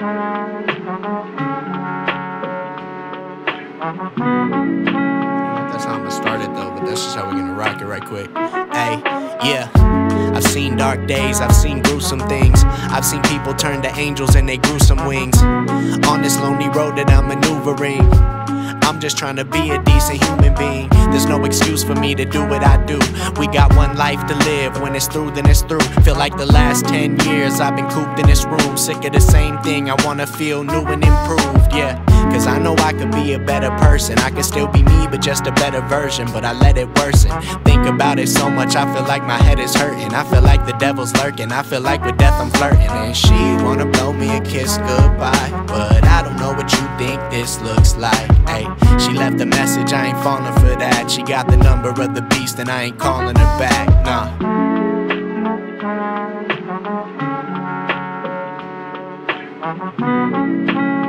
That's how I'm gonna start it though, but that's just how we're gonna rock it right quick. Hey, yeah. I've seen dark days, I've seen gruesome things. I've seen people turn to angels and they gruesome wings. On this lonely road that I'm maneuvering. I'm just trying to be a decent human being. There's no excuse for me to do what I do. We got one life to live. When it's through, then it's through. Feel like the last 10 years I've been cooped in this room. Sick of the same thing. I wanna feel new and improved, yeah. Cause I know I could be a better person. I could still be me, but just a better version. But I let it worsen. Think about it so much, I feel like my head is hurting. I feel like the devil's lurking. I feel like with death I'm flirting. And she wanna blow me a kiss goodbye. But I like. Hey, she left a message, I ain't falling for that. She got the number of the beast, and I ain't calling her back. Nah. Thank